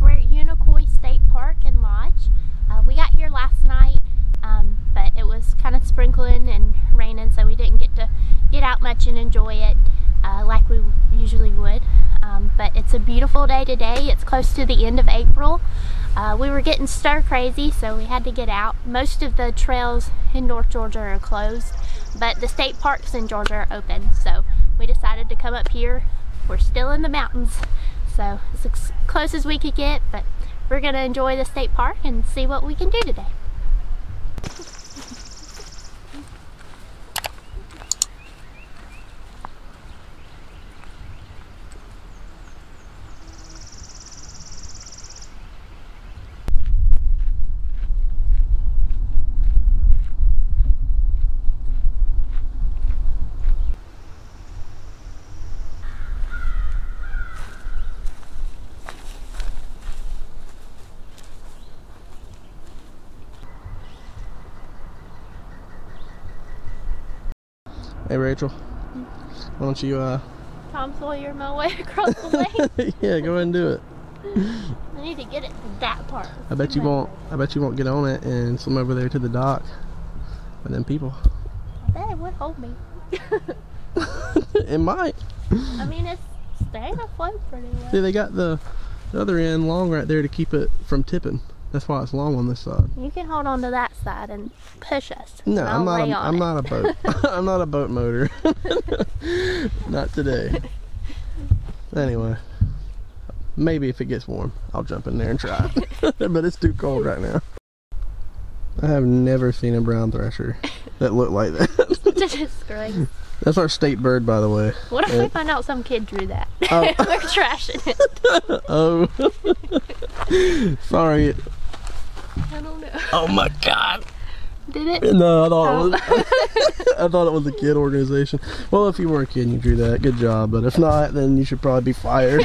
We're at Unicoi State Park and Lodge. Uh, we got here last night, um, but it was kind of sprinkling and raining, so we didn't get to get out much and enjoy it uh, like we usually would. Um, but it's a beautiful day today. It's close to the end of April. Uh, we were getting stir crazy, so we had to get out. Most of the trails in North Georgia are closed, but the state parks in Georgia are open, so we decided to come up here. We're still in the mountains, so it's as close as we could get, but we're gonna enjoy the state park and see what we can do today. Hey Rachel, why don't you uh Tom Sawyer my way across the lake. yeah, go ahead and do it. I need to get it to that part. I bet you won't I bet you won't get on it and swim over there to the dock. But then people. I bet it would hold me. it might. I mean, it's staying afloat pretty well. See they got the, the other end long right there to keep it from tipping. That's why it's long on this side. You can hold on to that side and push us. No, I'm not. A, I'm it. not a boat. I'm not a boat motor. not today. Anyway, maybe if it gets warm, I'll jump in there and try. but it's too cold right now. I have never seen a brown thrasher that looked like that. Disgrace. That's our state bird, by the way. What if we Uh, find out some kid drew that? Oh. We're trashing it. Oh, sorry. I don't know. Oh my God. Did it? No, I thought Oh. it was, I thought it was a kid organization. Well, if you were a kid and you drew that, good job. But if not, then you should probably be fired.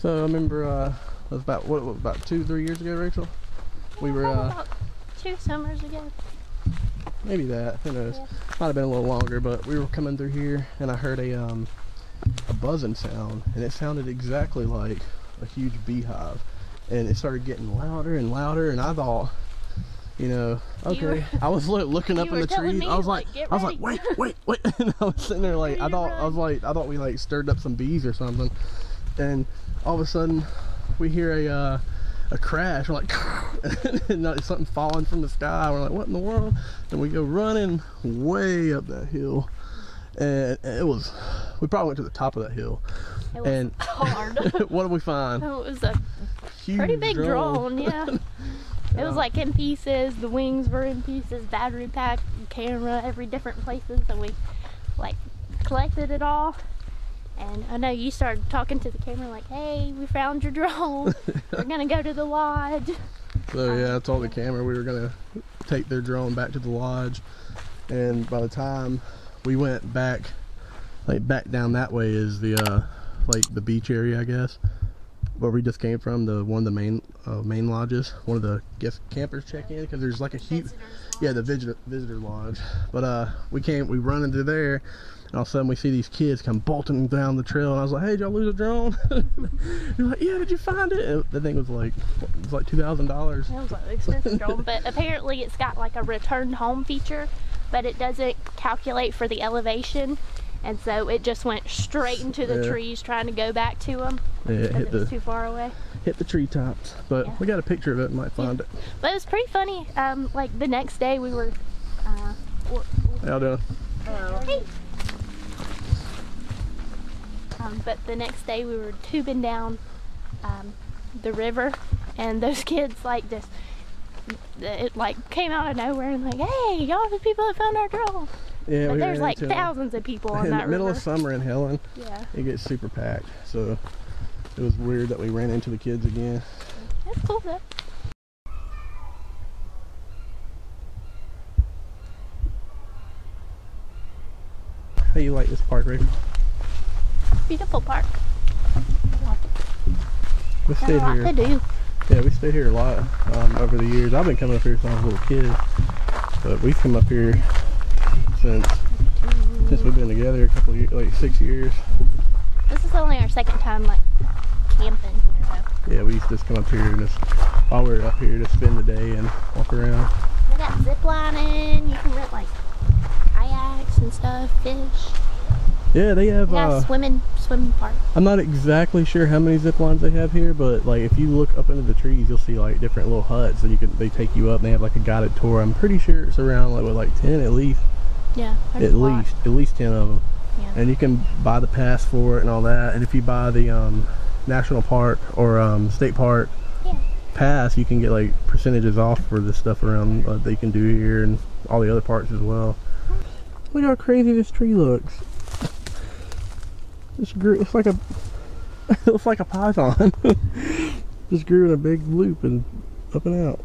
So I remember uh, it was about what, what about two, three years ago, Rachel. We were uh, About two summers ago. maybe that. Who knows? Yeah. Might have been a little longer, but we were coming through here and I heard a um a buzzing sound, and it sounded exactly like a huge beehive, and it started getting louder and louder, and I thought. You know, You okay. were- I was loo- looking up in the trees. I was like, like, I was like, wait, wait, wait. and I was sitting there like, I thought, I was like, I thought we like stirred up some bees or something. And all of a sudden, we hear a uh, a crash. We're like, and like something falling from the sky. We're like, what in the world? And we go running way up that hill, and it was. We probably went to the top of that hill. It was And hard. what did we find? it was a Huge pretty big drone. drone, yeah. It was like in pieces. The wings were in pieces. Battery pack, camera, every different places. And we like collected it all. And I know you started talking to the camera like, "Hey, we found your drone. We're gonna go to the lodge." So yeah, I told the camera we were gonna take their drone back to the lodge, and by the time we went back, like back down that way is the uh, like the beach area, I guess, where we just came from. The one of the main uh, main lodges. One of the guest campers check in because there's like a huge yeah the visitor visitor lodge. But uh, we came we run into there. And all of a sudden we see these kids come bolting down the trail, and I was like, "Hey, did y'all lose a drone?" You're like, "Yeah, did you find it?" And the thing was like, it was like two thousand dollars. That was an expensive drone, but apparently it's got like a return home feature, but it doesn't calculate for the elevation, and so it just went straight into the Yeah. trees trying to go back to them Yeah, it hit it was the too far away. hit the treetops. But Yeah. we got a picture of it. Might find it. But it was pretty funny. Um, like the next day we were. Uh, or, How y'all doing? Hey. Um, but the next day we were tubing down um, the river, and those kids like just it like came out of nowhere and like, hey, y'all the people that found our drone. Yeah, But we there's like thousands of people on in that the middle river. of summer in Helen. yeah, It gets super packed. So it was weird that we ran into the kids again. that's cool though. How you like this park, Rachel? Beautiful park. We Got stayed here. to do. Yeah, we stayed here a lot um, over the years. I've been coming up here since I was a little kid, but we've come up here since since we've been together a couple of years, like six years. This is only our second time like camping here though. Yeah, we used to just come up here and just while we were up here to spend the day and walk around. They got zip lining. You can rent like kayaks and stuff, fish. Yeah, they have. They got Uh, a swimming swimming park. I'm not exactly sure how many zip lines they have here, but like if you look up into the trees, you'll see like different little huts, and you can they take you up. and They have like a guided tour. I'm pretty sure it's around like what like ten at least, Yeah, at least at least ten of them. Yeah. and you can buy the pass for it and all that. And if you buy the um, national park or um, state park Yeah. pass, you can get like percentages off for the stuff around uh, that you can do here and all the other parks as well. Look how crazy this tree looks. This grew. It's like a. It looks like a python. Just grew in a big loop and up and out.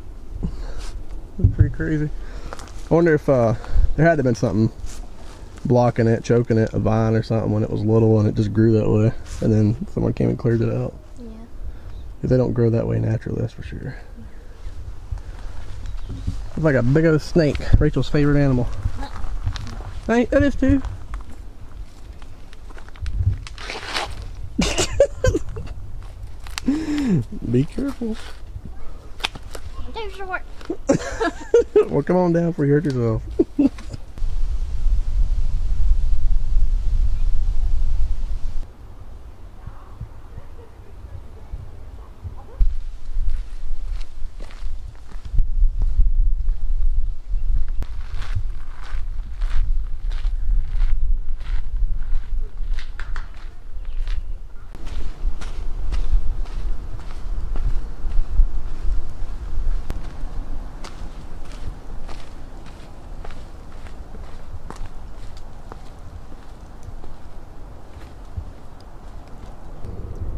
That's pretty crazy. I wonder if uh, there had to have been something blocking it, choking it, a vine or something when it was little and it just grew that way. And then someone came and cleared it out. Yeah. 'Cause they don't grow that way naturally, that's for sure. It's like a big old snake, Rachel's favorite animal. Hey, that is too. Be careful. Too short. well, come on down before you hurt yourself.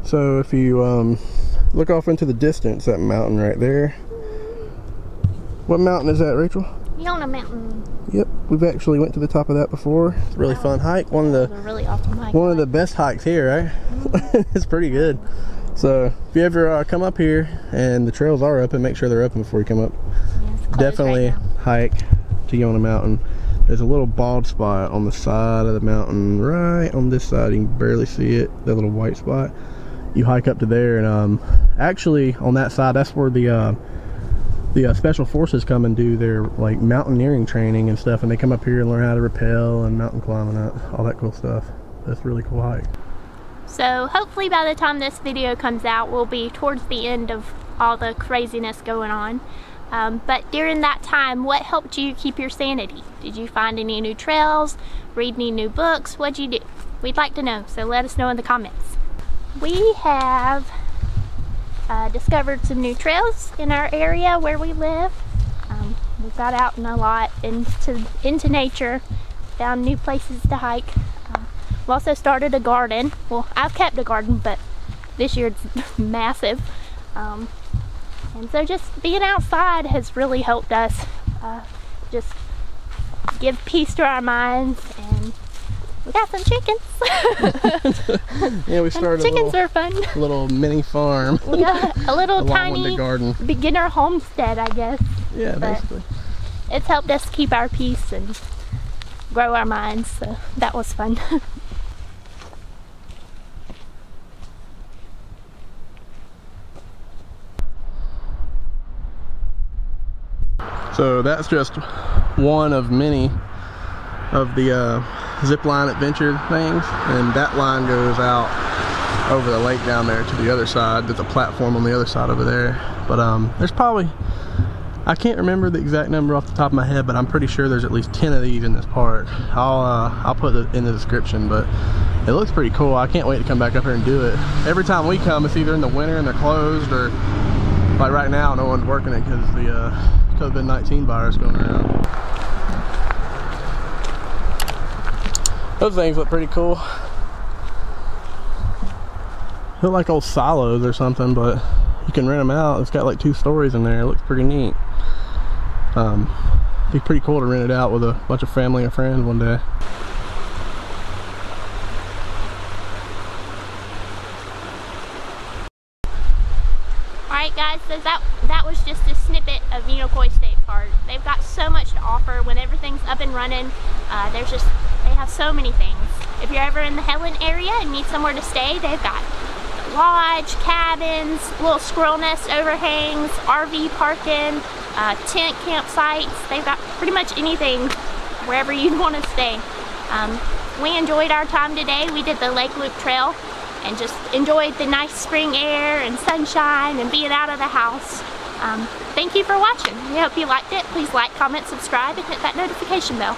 So if you um, look off into the distance, that mountain right there. What mountain is that, Rachel? Yonah Mountain. Yep, we've actually went to the top of that before. It's a really fun hike. One of the really awesome hike. one of the best hikes here, right? it's pretty good. So if you ever uh, come up here and the trails are open, make sure they're open before you come up. Yeah, Definitely Right hike to Yonah Mountain. There's a little bald spot on the side of the mountain, right on this side. You can barely see it, that little white spot. You hike up to there, and um, actually on that side, that's where the uh, the uh, special forces come and do their like mountaineering training and stuff. And they come up here and learn how to rappel and mountain climbing, and all that cool stuff. That's really cool hike. So hopefully by the time this video comes out, we'll be towards the end of all the craziness going on. Um, but during that time, what helped you keep your sanity? Did you find any new trails? Read any new books? What'd you do? We'd like to know, so let us know in the comments. We have uh, discovered some new trails in our area where we live. Um, we got out and a lot into into nature, found new places to hike. Uh, I've also started a garden. Well, I've kept a garden, but this year it's massive. Um, and so just being outside has really helped us uh, just give peace to our minds. And we got some chickens. Yeah, we started a chickens little, are fun. little mini farm got a little tiny garden. beginner homestead, I guess. Yeah, but- basically. It's helped us keep our peace and grow our minds. So that was fun. So that's just one of many of the uh, zip line adventure things, and that line goes out over the lake down there to the other side. There's a platform on the other side over there. But um, there's probably, I can't remember the exact number off the top of my head, but I'm pretty sure there's at least 10 of these in this park. I'll, uh, I'll put it in the description, but it looks pretty cool. I can't wait to come back up here and do it. Every time we come, it's either in the winter and they're closed or like right now, no one's working it because the uh, COVID-19 virus going around. Those things look pretty cool. Look like old silos or something, but you can rent them out. It's got like two stories in there. It looks pretty neat. Um, be pretty cool to rent it out with a bunch of family and friends one day. Alright guys, so that, that was just a snippet of Unicoi State Park. They've got so much to offer when everything's up and running. Uh, there's just, they have so many things. If you're ever in the Helen area and need somewhere to stay, they've got lodge, cabins, little squirrel nest overhangs, RV parking, uh, tent campsites. They've got pretty much anything wherever you'd want to stay. Um, we enjoyed our time today. We did the Lake Loop Trail and just enjoyed the nice spring air and sunshine and being out of the house. Um, thank you for watching. We hope you liked it. Please like, comment, subscribe, and hit that notification bell.